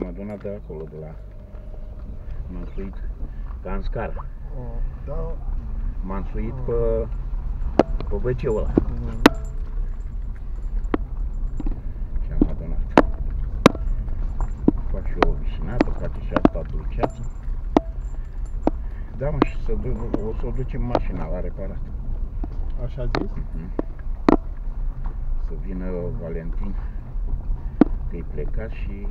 Am adunat de acolo, de la... M-am suit ca în scară. Uh, Da. M-am suit pe, pe wc ăla mm, și am adunat. Fac și o vișinată, poate și asta dulceață. Da, mă, și să du- o să o ducem mașina la reparat. Așa zis? Mhm. Să vină Valentin, că-i plecat și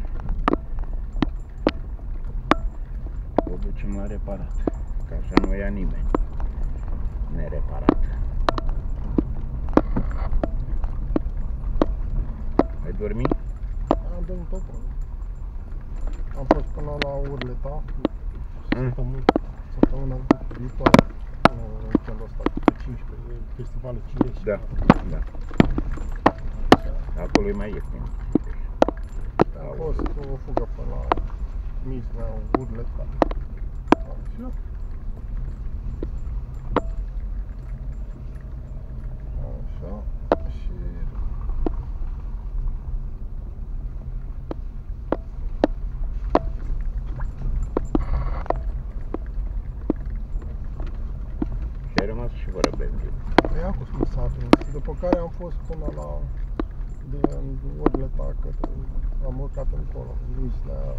o ducem la reparat. Că așa nu o ia nimeni nereparat. Ai dormit? Am dormit tot acolo. Am fost până la Urleta. Mm. Săptămâna, săptămâna viitoare. În weekendul ăsta, pe 15, e festivalul Cireș. Da, da. Acolo e mai ieftin. A fost o fugă până la Miznea, Urleta. Așa. Așa. Și Și ai rămas și fără benzin. Păi am fost satul, după care am fost până la din Urleta către, am urcat încolo, în Mislea,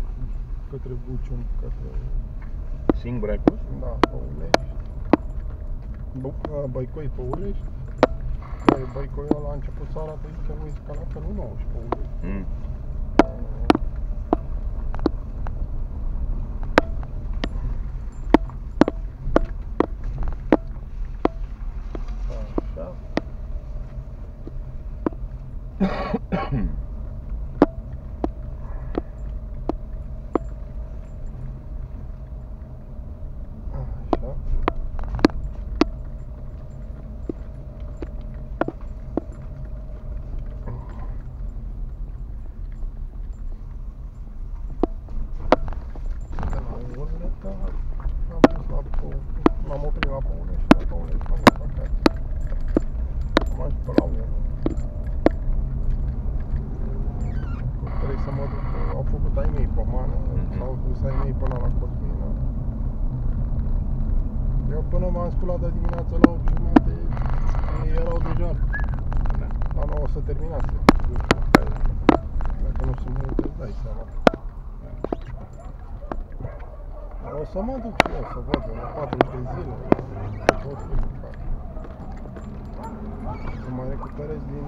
către Bucium, către, Singur ai fost? da, pe Ulești, Bu- a, Băicoi pe Ulești, Băi, Băicoiul ăla a început să arate că uiți ca la felul nou și pe Ulești. Mm. Așa. Așa. De la Urleta am fost la Pău- m-am oprit la Păulești și la Păulești am dus acasă. Am ajuns pe la 1. Trebuie să mă duc, au făcut ai mei pe mană, Mhm. s-au dus ai mei până la Cosmina. Eu până m-am sculat de dimineață la 8 jumate, ei erau deja Da. la 9 să terminase. Dacă nu sunt multe, îți dai seama. O să mă duc și eu să văd în 40 de zile. Tot fi cu care. Să mai recuperez din...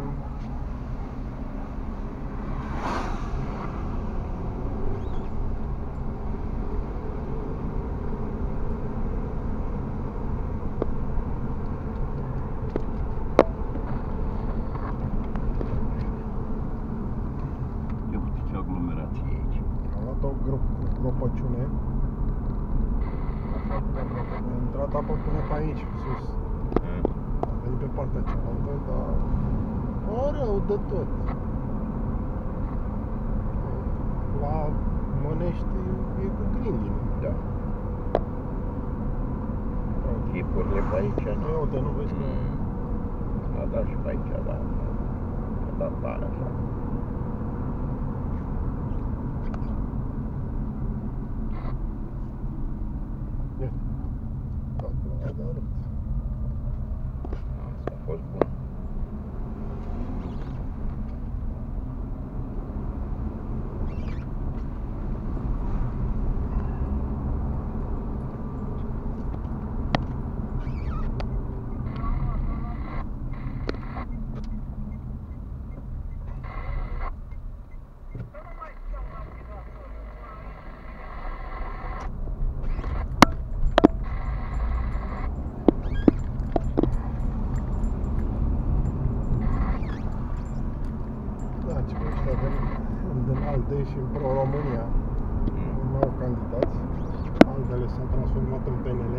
Eu uite ce aglomerație e aici. Am luat o gro- gropăciune. Am intrat apă până pe aici, sus. Mm. Am venit pe partea cealaltă, dar... O rău de tot. La Mănești e cu grindine. Da. Chipurile pe aici, nu? Ia uite, nu vezi că... Mm. A dat și pe aici, da. A dat tare așa. Ia. Acolo a dat rupt. Asta a fost bun. Da, ce că ăștia din, din ALDE și în Pro-România Mm. nu au candidați. Altele s-au transformat în PNL.